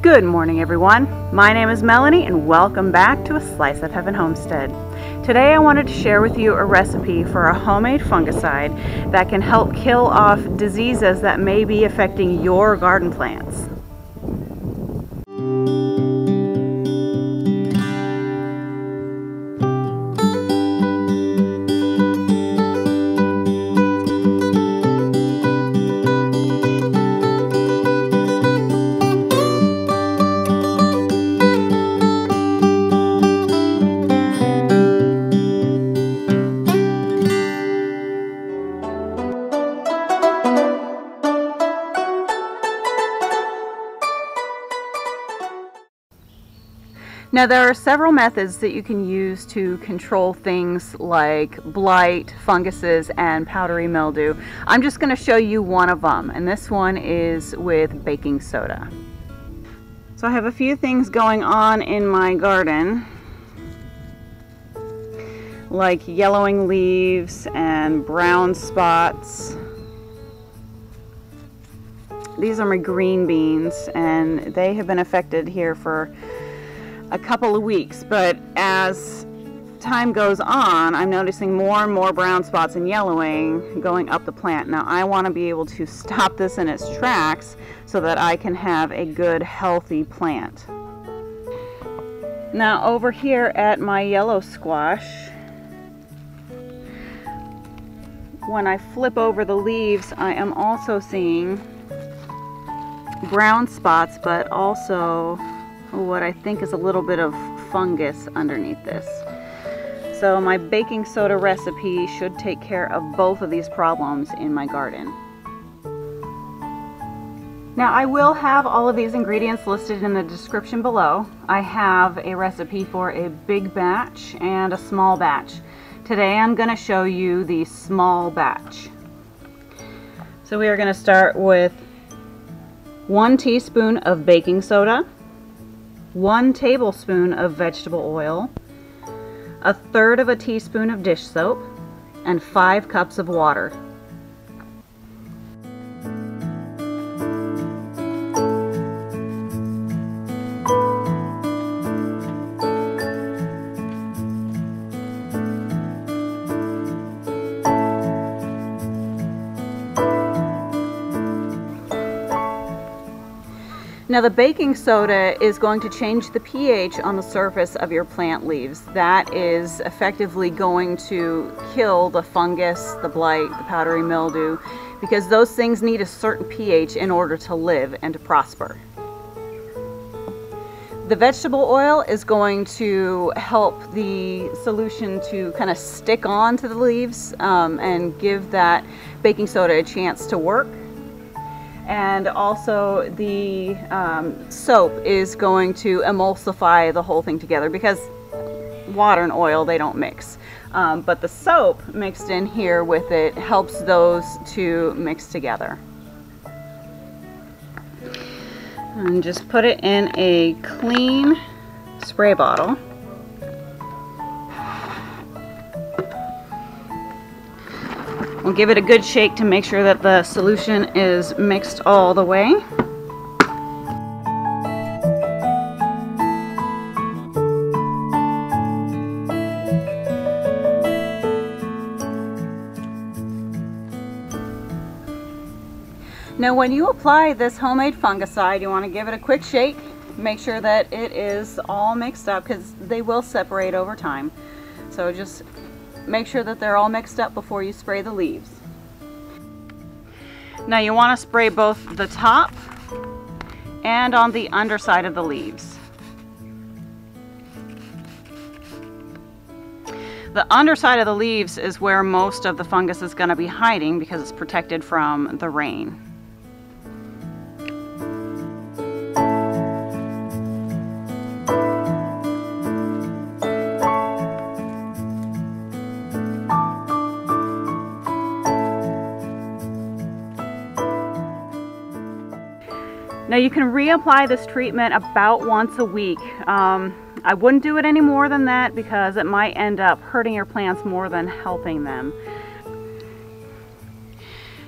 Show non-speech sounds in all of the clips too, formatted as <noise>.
Good morning everyone. My name is Melanie and welcome back to A Slice of Heaven Homestead. Today I wanted to share with you a recipe for a homemade fungicide that can help kill off diseases that may be affecting your garden plants. Now there are several methods that you can use to control things like blight, funguses, and powdery mildew. I'm just going to show you one of them, and this one is with baking soda. So I have a few things going on in my garden, like yellowing leaves and brown spots. These are my green beans, and they have been affected here for a couple of weeks, but as time goes on, I'm noticing more and more brown spots and yellowing going up the plant. Now I want to be able to <laughs> stop this in its tracks so that I can have a good healthy plant. Now over here at my yellow squash, when I flip over the leaves, I am also seeing brown spots, but also what I think is a little bit of fungus underneath this. So my baking soda recipe should take care of both of these problems in my garden. Now I will have all of these ingredients listed in the description below. I have a recipe for a big batch and a small batch. Today I'm going to show you the small batch. So we are going to start with one teaspoon of baking soda, one tablespoon of vegetable oil, a third of a teaspoon of dish soap, and five cups of water. Now the baking soda is going to change the pH on the surface of your plant leaves. That is effectively going to kill the fungus, the blight, the powdery mildew, because those things need a certain pH in order to live and to prosper. The vegetable oil is going to help the solution to kind of stick on to the leaves um, and give that baking soda a chance to work and also the um, soap is going to emulsify the whole thing together because water and oil they don't mix. Um, but the soap mixed in here with it helps those to mix together. And just put it in a clean spray bottle We'll give it a good shake to make sure that the solution is mixed all the way. Now when you apply this homemade fungicide, you want to give it a quick shake. Make sure that it is all mixed up because they will separate over time. So just Make sure that they're all mixed up before you spray the leaves. Now you want to spray both the top and on the underside of the leaves. The underside of the leaves is where most of the fungus is going to be hiding because it's protected from the rain. Now you can reapply this treatment about once a week. Um, I wouldn't do it any more than that because it might end up hurting your plants more than helping them.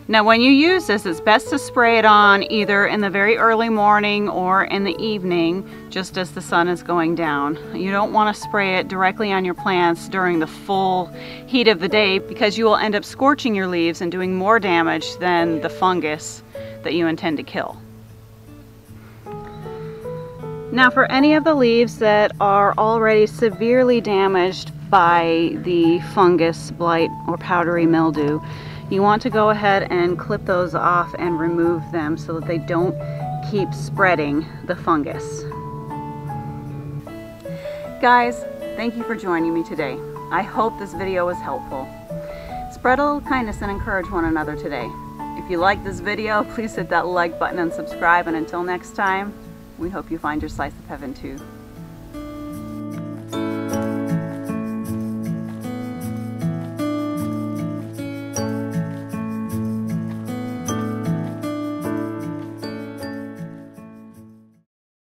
Now when you use this, it's best to spray it on either in the very early morning or in the evening, just as the sun is going down. You don't want to spray it directly on your plants during the full heat of the day because you will end up scorching your leaves and doing more damage than the fungus that you intend to kill. Now for any of the leaves that are already severely damaged by the fungus, blight, or powdery mildew, you want to go ahead and clip those off and remove them so that they don't keep spreading the fungus. Guys, thank you for joining me today. I hope this video was helpful. Spread a little kindness and encourage one another today. If you like this video, <laughs> please hit that like button and subscribe. And until next time, we hope you find your slice of heaven too.